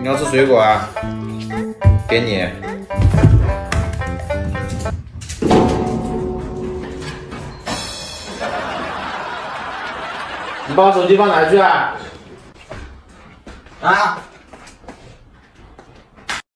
你要吃水果啊？给你。你把我手机放哪去啊？啊？